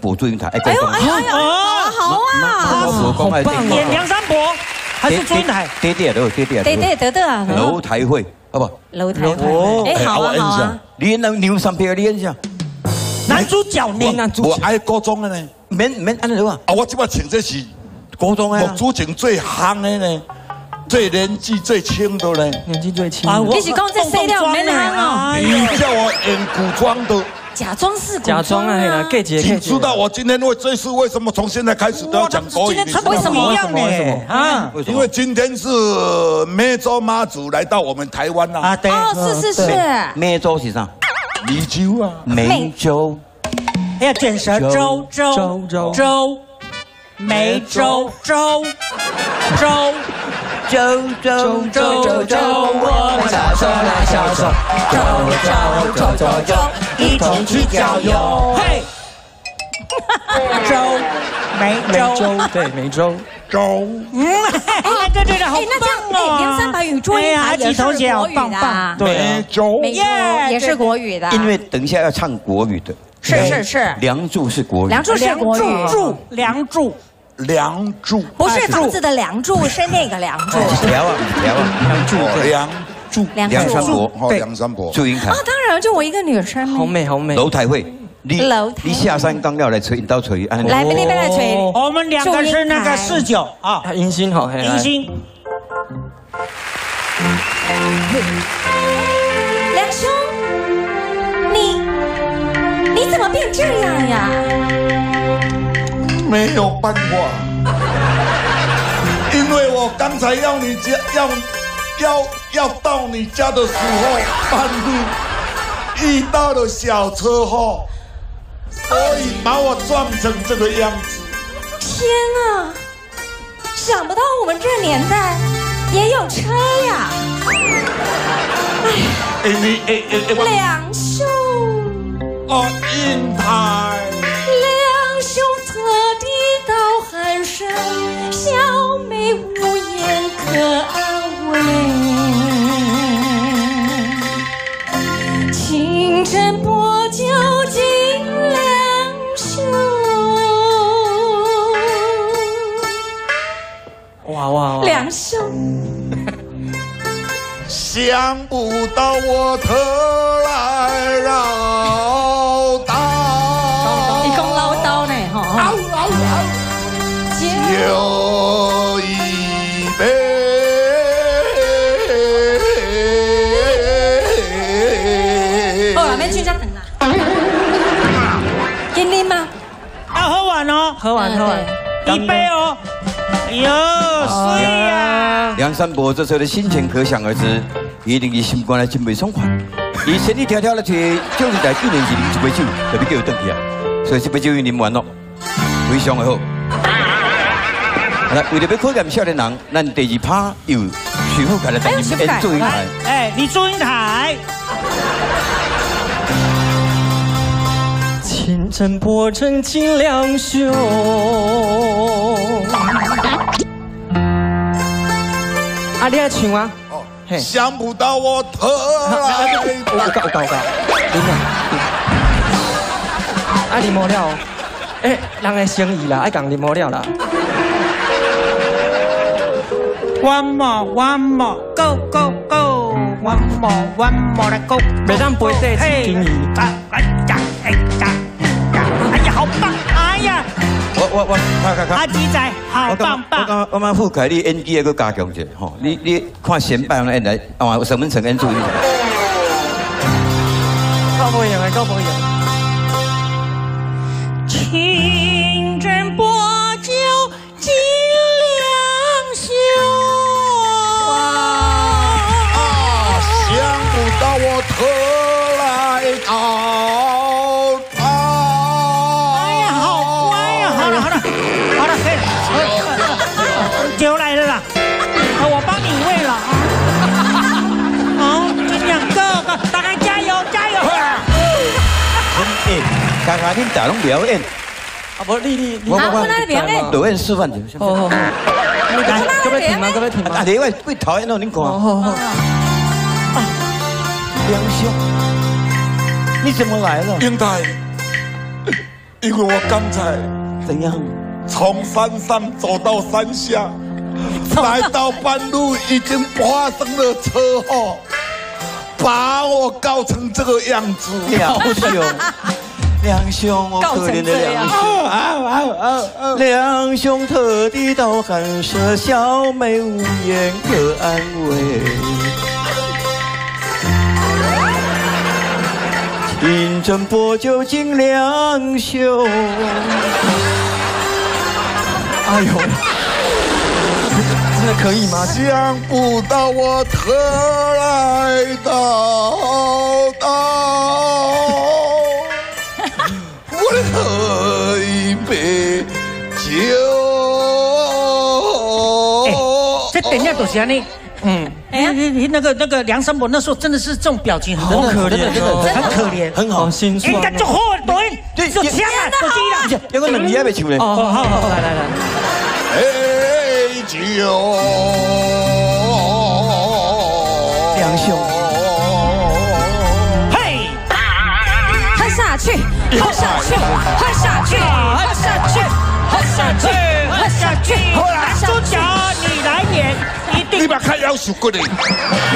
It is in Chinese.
博祝英台，哎，哎呦哎呦哎呦，好啊！演梁山伯还是祝英台？爹爹都爹爹，对对得得啊，楼台会，好不好？楼台会哦，哎好啊好啊，你演那牛三片，你演下。男主角呢？男主我爱高中的呢，免免安尼啊？啊，我即摆穿这是高中的我主景最夯的呢，最年纪最轻的呢。年纪最轻啊，你是讲这谁了没人哦？哎你叫我演古装的，假装是假装啊，嘿啦，gay 姐请知道我今天为这次为什么从现在开始都要讲国语？今天穿为什么？一样呢？啊。为什么？因为今天是梅州妈祖来到我们台湾啦、啊，对，哦，是是是，梅州是啥？梅州啊，梅州。哎呀，卷舌周周周周。周，梅州周周周周。周周周，我们小手拉小手，周周周周周，一起去郊游。嘿，周梅梅州，州对梅州，周。嗯，对对对，好哎，那这样，棒哦！哎，梁山伯与祝英台也是国语的。啊，梅州没错，也是国语的，因为等一下要唱国语的，是是是，梁祝是国语。梁祝是国语，祝梁祝，梁祝。不是房子的梁祝，是那个梁祝。梁啊，条啊，梁祝哦梁祝梁梁山伯对，梁山伯祝英台啊，，当然就我一个女生好美好美。楼台会。你楼台你下山刚要来吹，你到吹，来，那边来吹，我们两个是那个四九啊，啊，迎新好，嘿迎。新。梁兄，你你怎么变这样呀？没有办法，因为我刚才要你家要要要到你家的时候，半路遇到了小车祸，所以把我撞成这个样子。天啊！想不到我们这年代也有车呀！哎，你哎哎哎，我梁兄，哦，英台，晨薄酒敬两兄。哇哇哇！梁兄，想不到我特来绕要喝完哦，喝完喝完，一杯哦。哎呦，水呀！梁山伯这时候的心情可想而知，一定是心肝来真袂爽快。伊千里迢迢来找少年台九年级啉一杯酒，特别叫他回去啊。所以这杯酒已经啉完了，非常的好。好了，为了要考验少年人，咱第二趴有徐福凯来担任演祝英台。哎，你祝英台，晨播成金两兄。啊，你爱唱啊？嘿，想不到我特来有够有够有够，啉啊！啊，啉无了哦。诶，人的生意啦，爱讲啉无了啦。One more, one more, go go go. One more, one more, let go. 袂当背地嘿经理。我我我，看看看。阿鸡仔，好棒棒！我刚我刚傅凯，你演技要搁加强一下吼。你你看前摆演来，啊，沈文成演祝英台。够不用啊，够不。啊！想不到我特来到哎，刚刚恁大拢表演，啊，无你你你。我啊我哪里表演导演示范一下。好好好。来，各位听吗？各位听啊，吗？另外为头演哦，恁看。好好好。梁兄，你怎么来了？英台，因为我刚才怎样？从山上走到山下，来到半路已经发生了车祸，把我搞成这个样子。梁兄，梁兄，我可怜的梁兄，梁兄特地到寒舍，小妹无言可安慰。饮鸩薄酒敬两兄。哎呦，真的可以吗？想不到我特来到等一下都是安尼。嗯，哎，你你那个那个梁山伯那时候真的是这种表情，很好可怜哦很可怜。很好，心酸应该就好，抖音对就枪啊。有个冷也要唱嘞。哦，好好好，来来来，杯酒。梁兄，嘿，喝下去，喝下去，喝下去，喝下去，喝下去，喝下去，好啦，主角你